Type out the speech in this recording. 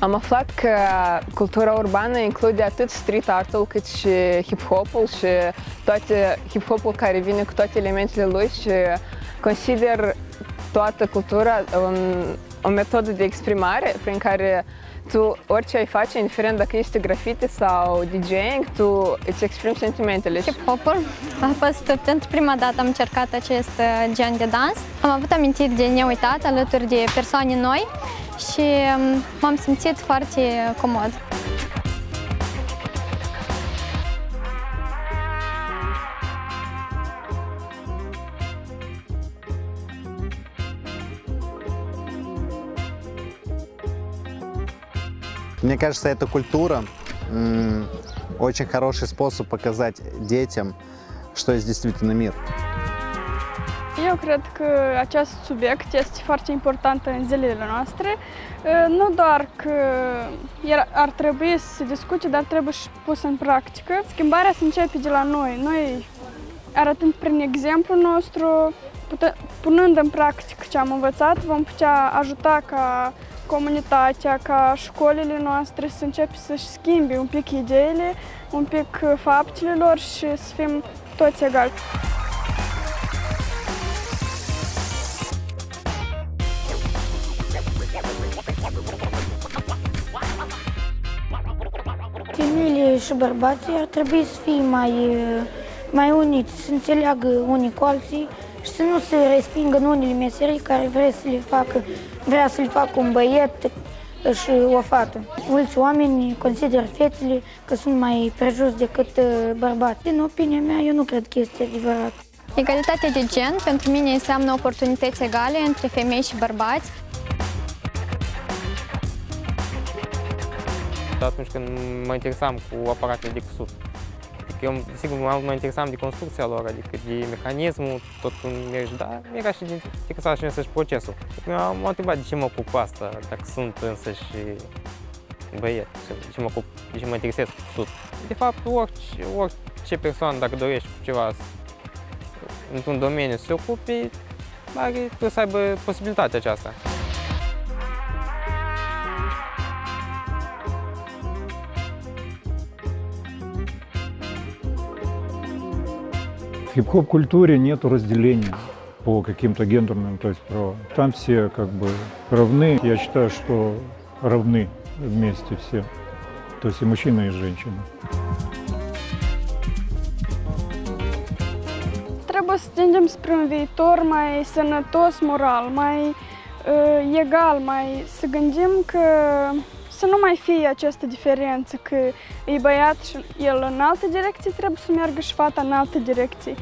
Am aflat că cultura urbană include atât street art-ul cât și hip-hop-ul și toate hip-hop-ul care vine cu toate elementele lui și consider toată cultura un, o metodă de exprimare prin care tu orice ai face, indiferent dacă este graffiti sau DJing, tu îți exprimi sentimentele. Hip-hopul a fost pentru prima dată am încercat acest uh, gen de dans. Am avut amintiri de neuitat alături de persoane noi și um, m-am simțit foarte comod. Мне кажется, эта культура очень хороший способ показать детям, что есть действительно мир. Eu cred că acest subiect este foarte important în zilele noastre, nu doar că ar trebui să se discute, dar trebuie și pus în practică. Schimbarea se începe de la noi. Noi, arătând prin exemplu nostru, punând în practică ce am învățat, vom putea ajuta ca comunitatea, ca școlile noastre să începe să-și schimbe un pic ideile, un pic faptele lor și să fim toți egali. Femeile și bărbații ar trebui să fie mai, mai uniți, să înțeleagă unii cu alții și să nu se respingă în unele meserii care vrea să le facă, vrea să le facă un băiet și o fată. Mulți oameni consideră fetele că sunt mai prejos decât uh, bărbați. Din opinia mea, eu nu cred că este adevărat. Egalitatea de gen pentru mine înseamnă oportunități egale între femei și bărbați. Atunci când mă interesam cu aparatele de cusut, eu, sigur, mă interesam de construcția lor, adică de mecanismul, tot cum mergi, dar era și de interesat și însăși procesul. M-am întrebat de ce mă ocup cu asta, dacă sunt însăși băiet, de ce mă, ocup, de ce mă interesez cu sud. De fapt, orice, orice persoană, dacă dorește cu ceva într-un domeniu să se ocupe, are, trebuie să aibă posibilitatea aceasta. В хип-хоп-культуре нет разделения по каким-то гендерным, то есть правам. Там все как бы равны. Я считаю, что равны вместе все. То есть и мужчина, и женщина. Trebuie să tindem spre un viitor mai sănătos moral, mai uh, egal, mai să nu mai fie această diferență, că e băiat și el în altă direcție, trebuie să meargă și fata în altă direcție.